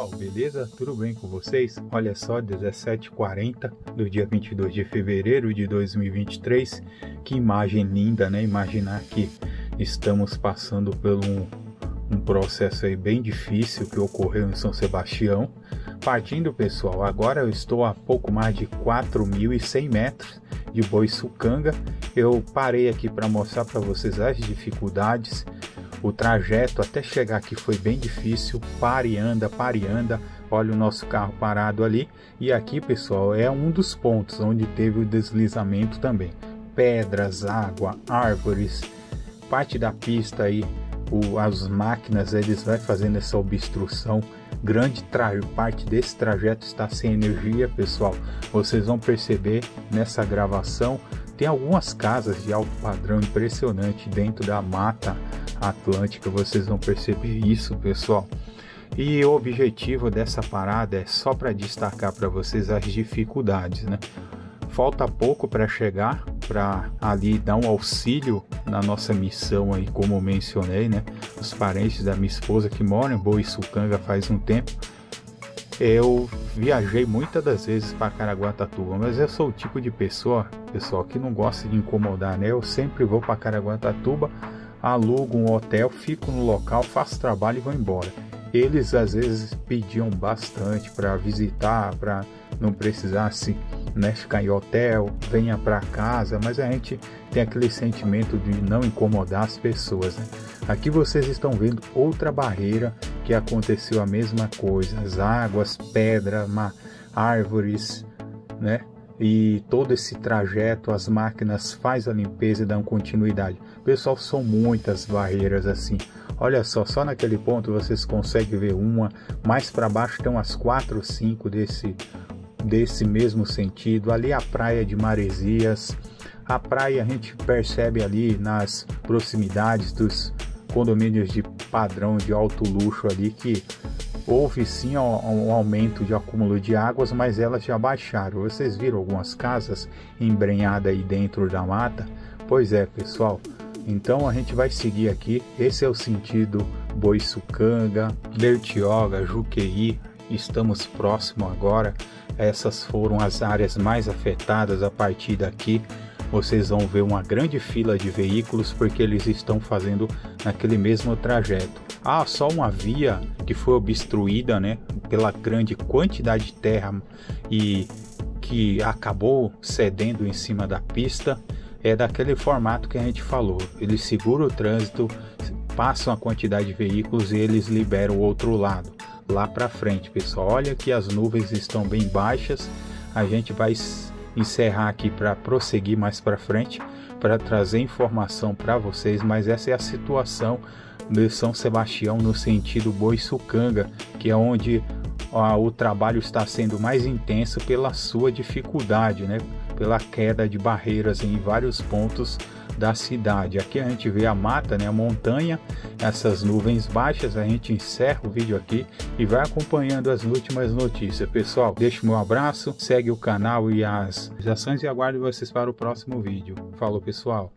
pessoal, beleza? Tudo bem com vocês? Olha só, 17h40 do dia 22 de fevereiro de 2023. Que imagem linda, né? Imaginar que estamos passando por um, um processo aí bem difícil que ocorreu em São Sebastião. Partindo, pessoal, agora eu estou a pouco mais de 4.100 metros de Boiçucanga. Eu parei aqui para mostrar para vocês as dificuldades o trajeto até chegar aqui foi bem difícil, pare anda, pare anda. Olha o nosso carro parado ali. E aqui, pessoal, é um dos pontos onde teve o deslizamento também. Pedras, água, árvores, parte da pista aí, o, as máquinas, eles vai fazendo essa obstrução. Grande parte desse trajeto está sem energia, pessoal. Vocês vão perceber nessa gravação. Tem algumas casas de alto padrão impressionante dentro da mata Atlântica, vocês vão perceber isso, pessoal. E o objetivo dessa parada é só para destacar para vocês as dificuldades, né? Falta pouco para chegar, para ali dar um auxílio na nossa missão aí, como mencionei, né? Os parentes da minha esposa que moram em Boiçucanga faz um tempo. Eu viajei muitas das vezes para Caraguatatuba, mas eu sou o tipo de pessoa, pessoal, que não gosta de incomodar, né? Eu sempre vou para Caraguatatuba alugo um hotel, fico no local, faço trabalho e vou embora. Eles às vezes pediam bastante para visitar, para não precisasse né, ficar em hotel, venha para casa, mas a gente tem aquele sentimento de não incomodar as pessoas. Né? Aqui vocês estão vendo outra barreira que aconteceu a mesma coisa, as águas, pedra, árvores, né? E todo esse trajeto as máquinas faz a limpeza e dão continuidade. Pessoal, são muitas barreiras assim. Olha só, só naquele ponto vocês conseguem ver uma, mais para baixo tem umas quatro, cinco desse desse mesmo sentido. Ali a praia de Maresias, a praia a gente percebe ali nas proximidades dos condomínios de padrão de alto luxo ali que houve sim um aumento de acúmulo de águas, mas elas já baixaram. Vocês viram algumas casas embrenhadas aí dentro da mata? Pois é, pessoal. Então a gente vai seguir aqui. Esse é o sentido Boiçucanga, Bertioga, Juqueí. Estamos próximo agora. Essas foram as áreas mais afetadas a partir daqui vocês vão ver uma grande fila de veículos porque eles estão fazendo naquele mesmo trajeto. Há só uma via que foi obstruída, né, pela grande quantidade de terra e que acabou cedendo em cima da pista. É daquele formato que a gente falou. Eles seguram o trânsito, passam a quantidade de veículos e eles liberam o outro lado lá para frente, pessoal. Olha que as nuvens estão bem baixas. A gente vai encerrar aqui para prosseguir mais para frente, para trazer informação para vocês, mas essa é a situação de São Sebastião no sentido Boiçucanga, que é onde ó, o trabalho está sendo mais intenso pela sua dificuldade, né? pela queda de barreiras em vários pontos da cidade. Aqui a gente vê a mata, né, a montanha, essas nuvens baixas. A gente encerra o vídeo aqui e vai acompanhando as últimas notícias. Pessoal, deixe meu abraço, segue o canal e as ações e aguardo vocês para o próximo vídeo. Falou, pessoal!